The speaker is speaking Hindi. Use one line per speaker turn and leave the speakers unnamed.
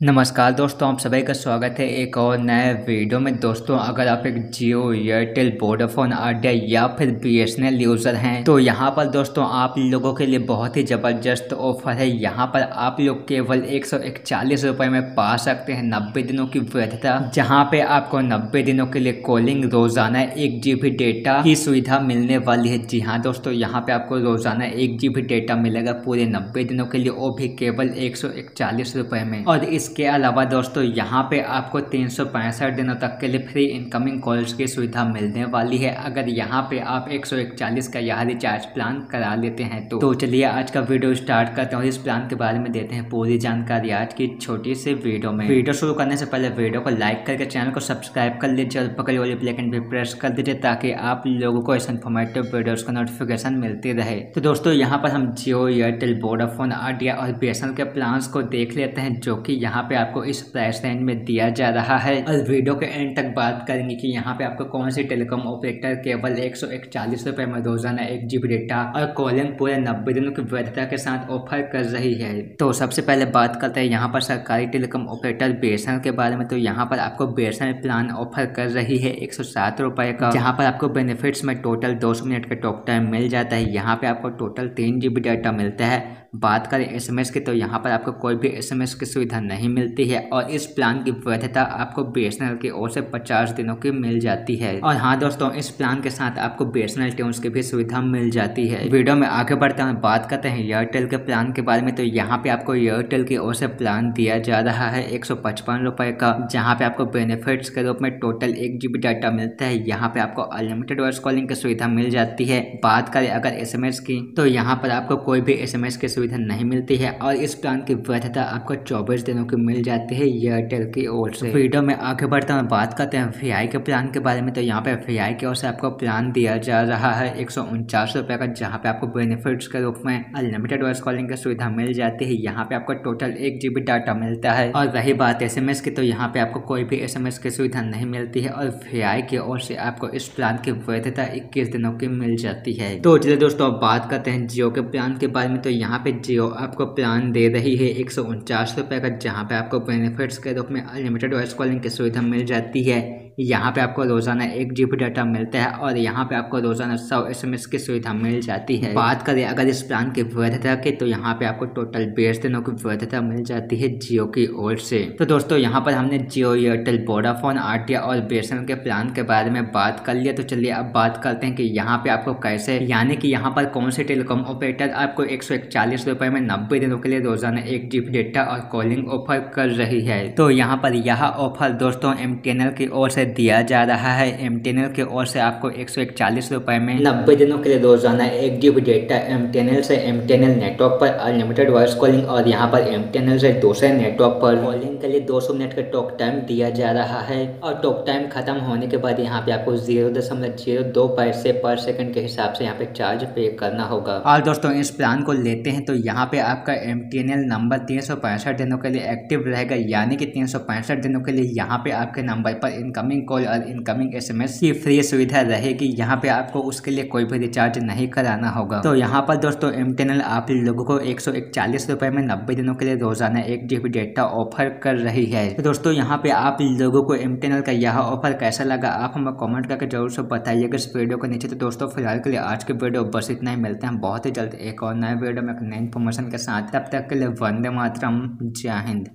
नमस्कार दोस्तों, आप सभी का स्वागत है एक और नए वीडियो में। दोस्तों, अगर आप एक जियो एयरटेल, वोडाफोन आइडिया या फिर बीएसएनएल यूज़र हैं तो यहाँ पर दोस्तों आप लोगों के लिए बहुत ही ज़बरदस्त ऑफ़र है। यहाँ पर आप लोग केवल एक सौ इकचालीस रुपये में पा सकते हैं नब्बे दिनों की वैधता, जहाँ पे आपको नब्बे दिनों के लिए कॉलिंग, रोज़ाना एक जी डेटा की सुविधा मिलने वाली है। जी हाँ दोस्तों, यहाँ पे आपको रोज़ाना एक जी डेटा मिलेगा। पूरे नब्बे दिनों के लिए वो भी केवल एक सौ में। और इस इसके अलावा दोस्तों यहाँ पे आपको तीन सौ पैंसठ दिनों तक के लिए फ्री इनकमिंग कॉल्स की सुविधा मिलने वाली है। अगर यहाँ पे आप एक सौ इकतालीस का यह रिचार्ज प्लान करा लेते हैं तो, तो चलिए आज का वीडियो स्टार्ट करते हैं और इस प्लान के बारे में देते हैं पूरी जानकारी आज की छोटी सी वीडियो में। वीडियो शुरू करने से पहले वीडियो को लाइक करके चैनल को सब्सक्राइब कर लीजिए और पकड़ वाली प्लेकन भी प्रेस कर दीजिए ताकि आप लोगों को इस इन्फॉर्मेटिव वीडियोस का नोटिफिकेशन मिलती रहे। तो दोस्तों यहाँ पर हम जियो एयरटेल वोडाफोन आइडिया और बी के प्लान को देख लेते हैं जो की यहाँ यहाँ पे आपको इस प्राइस रेंज में दिया जा रहा है। और वीडियो के एंड तक बात करेंगे कि यहाँ पे आपको कौन सी टेलीकॉम ऑपरेटर केवल एक सौ इकचालीस रुपए में रोज़ाना एक जीबी डेटा और कॉलिंग पूरे नब्बे दिनों की वैधता के साथ ऑफ़र कर रही है। तो सबसे पहले बात करते हैं यहाँ पर सरकारी टेलीकॉम ऑपरेटर बेसन के बारे में। तो यहाँ पर आपको बेसन प्लान ऑफ़र कर रही है एक सौ सात का। जहाँ पर आपको बेनिफिट्स में टोटल दो सौ मिनट का टॉक टाइम मिल जाता है। यहाँ पे आपको टोटल तीन जीबी डाटा मिलता है। बात करें एसएमएस की तो यहाँ पर आपको कोई भी एसएमएस की सुविधा नहीं मिलती है और इस प्लान की वैधता आपको बी की ओर से पचास दिनों की मिल जाती है। और हाँ दोस्तों, इस प्लान के साथ आपको बी एस ट्यून्स की भी सुविधा मिल जाती है। वीडियो में आगे बढ़ते हैं बात करते हैं एयरटेल के प्लान के बारे में तो यहाँ पे आपको एयरटेल की ओर से प्लान दिया जा रहा है एक सौ का, जहाँ पे आपको बेनिफिट्स के रूप में टोटल एक जीबी डाटा मिलता है। यहाँ पे आपको अनलिमिटेड वॉइस कॉलिंग की सुविधा मिल जाती है। बात करें अगर एसएमएस की तो यहाँ पर आपको कोई भी एसएमएस की सुविधा नहीं मिलती है और इस प्लान की वैधता आपको चौबीस दिनों की मिल जाती है एयरटेल की ओर से। वीडियो में आगे बढ़ते हैं बात करते हैं वी के प्लान के बारे में। तो यहाँ पे वी की ओर से आपको प्लान दिया जा रहा है एक सौ का, जहाँ पे आपको बेनिफिट्स के रूप में अनलिमिटेड वॉइस कॉलिंग की सुविधा मिल जाती है। यहाँ पे आपको टोटल एक जीबी डाटा मिलता है। और रही बात SMS की तो यहाँ पे आपको कोई भी SMS की सुविधा नहीं मिलती है और वी की ओर से आपको इस प्लान की वैधता इक्कीस दिनों की मिल जाती है। तो चलिए दोस्तों, अब बात करते हैं जियो के प्लान के बारे में। तो यहाँ पे जियो आपको प्लान दे रही है एक सौ का, जहाँ पे आपको बेनिफिट्स के रूप में अनलिमिटेड वॉइस कॉलिंग की सुविधा मिल जाती है। यहाँ पे आपको रोज़ाना एक जीबी डाटा मिलता है और यहाँ पे आपको रोज़ाना सौ एस की सुविधा मिल जाती है। बात करें अगर इस प्लान की वैधता की तो यहाँ पे आपको टोटल बीस दिनों की वैधता मिल जाती है जियो की ओर से। तो दोस्तों, यहाँ पर हमने जियो एयरटेल वोडाफोन आरटिया और बीएसएनएल के प्लान के बारे में बात कर लिया। तो चलिए अब बात करते हैं कि यहाँ पे आपको कैसे, यानी कि यहाँ पर कौन से टेलीकॉम ऑपरेटर आपको एक सौ इकचालीस रुपए में नब्बे दिनों के लिए रोज़ाना एक जीबी डेटा और कॉलिंग ऑफ़र कर रही है। तो यहाँ पर यह ऑफ़र दोस्तों एम की ओर से दिया जा रहा है। एम की ओर से आपको एक सौ इकचालीस में नब्बे दिनों के लिए रोज़ाना एक जीबी डेटा एम से एम नेटवर्क पर अनलिमिटेड वॉइस कॉलिंग और यहाँ पर एम से दूसरे नेटवर्क पर कॉलिंग के लिए 200 मिनट का टॉक टाइम दिया जा रहा है। और टॉक टाइम खत्म होने के बाद यहाँ पे आपको ज़ीरो दशमलव ज़ीरो दो पैसे पर सेकंड के हिसाब से यहाँ पे चार्ज पे करना होगा। और दोस्तों इस प्लान को लेते हैं तो यहाँ पे आपका एमटीएनएल नंबर तीन सौ पैंसठ दिनों के लिए एक्टिव रहेगा। यानी कि तीन सौ पैंसठ दिनों के लिए यहाँ पे आपके नंबर पर इनकमिंग कॉल और इनकमिंग एसएमएस की फ्री सुविधा रहेगी। यहाँ पे आपको उसके लिए कोई भी रिचार्ज नहीं कराना होगा। तो यहाँ पर दोस्तों एम आप लोगों को एक सौ में नब्बे दिनों के लिए रोज़ाना एक जीबी डेटा ऑफ़र कर रही है। तो दोस्तों, यहाँ पे आप लोगों को एम का यह ऑफ़र कैसा लगा, आप हमें कॉमेंट करके ज़रूर से बताइएगा इस वीडियो के नीचे तो दोस्तों, फ़िलहाल के लिए आज के वीडियो बस इतना ही। मिलते हैं बहुत ही जल्द एक और नए वीडियो में नई इन्फॉर्मेशन के साथ। तब तक के लिए वंदे मातरम। जय हिंद।